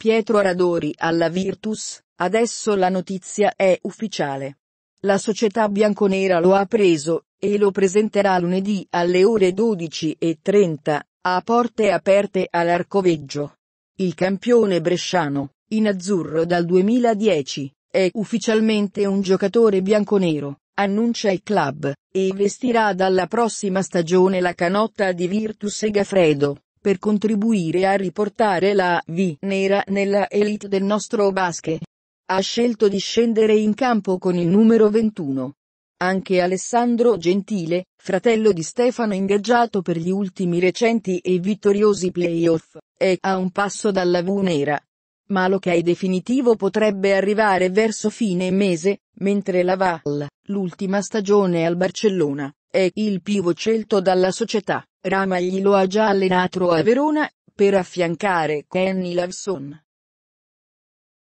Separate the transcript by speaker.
Speaker 1: Pietro Radori alla Virtus, adesso la notizia è ufficiale. La società bianconera lo ha preso, e lo presenterà lunedì alle ore 12.30, a porte aperte all'Arcoveggio. Il campione bresciano, in azzurro dal 2010, è ufficialmente un giocatore bianconero, annuncia il club, e vestirà dalla prossima stagione la canotta di Virtus e Gaffredo, per contribuire a riportare la V nera nella elite del nostro basket. Ha scelto di scendere in campo con il numero 21. Anche Alessandro Gentile, fratello di Stefano ingaggiato per gli ultimi recenti e vittoriosi playoff, è a un passo dalla V nera. Ma l'ok definitivo potrebbe arrivare verso fine mese, mentre la Val, l'ultima stagione al Barcellona, è il pivot scelto dalla società. Ramagli lo ha già allenato a Verona, per affiancare Kenny Lavson.